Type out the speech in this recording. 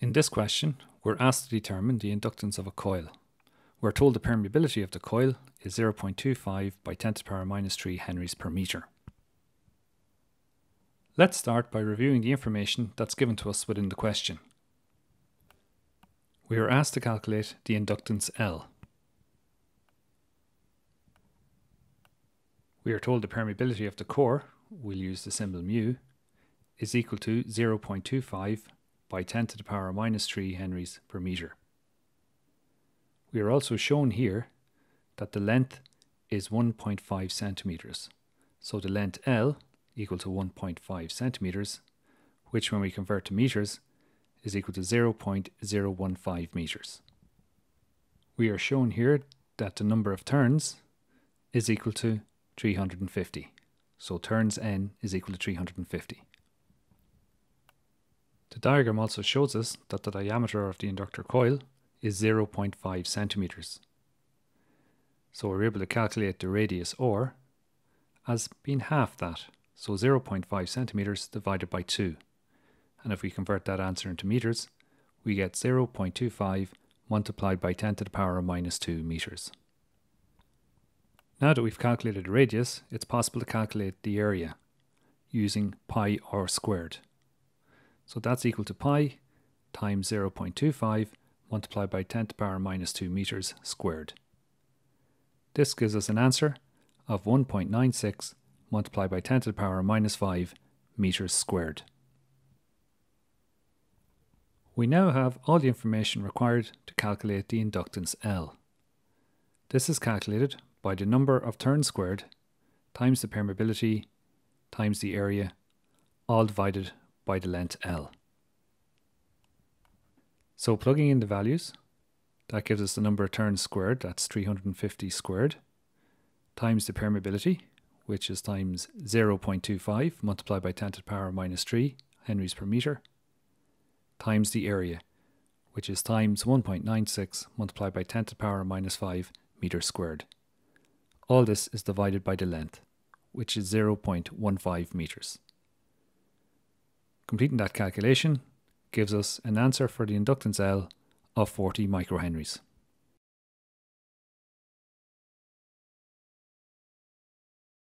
In this question, we're asked to determine the inductance of a coil. We're told the permeability of the coil is 0.25 by 10 to the power minus 3 henries per meter. Let's start by reviewing the information that's given to us within the question. We are asked to calculate the inductance L. We are told the permeability of the core, we'll use the symbol mu, is equal to 0.25 by 10 to the power minus 3 henries per meter. We are also shown here that the length is 1.5 centimeters. So the length L equal to 1.5 centimeters, which when we convert to meters is equal to 0.015 meters. We are shown here that the number of turns is equal to 350. So turns n is equal to 350. The diagram also shows us that the diameter of the inductor coil is 0.5 centimeters. So we're able to calculate the radius or as being half that, so 0.5 centimeters divided by 2. And if we convert that answer into meters, we get 0.25 multiplied by 10 to the power of minus 2 meters. Now that we've calculated the radius, it's possible to calculate the area using pi r squared. So that's equal to pi times 0.25 multiplied by 10 to the power minus 2 meters squared. This gives us an answer of 1.96 multiplied by 10 to the power minus 5 meters squared. We now have all the information required to calculate the inductance L. This is calculated by the number of turns squared times the permeability times the area all divided by the length L. So plugging in the values, that gives us the number of turns squared, that's 350 squared, times the permeability, which is times 0.25 multiplied by 10 to the power minus 3 henries per meter, times the area, which is times 1.96 multiplied by 10 to the power minus 5 meters squared. All this is divided by the length, which is 0.15 meters. Completing that calculation gives us an answer for the inductance L of 40 microhenries.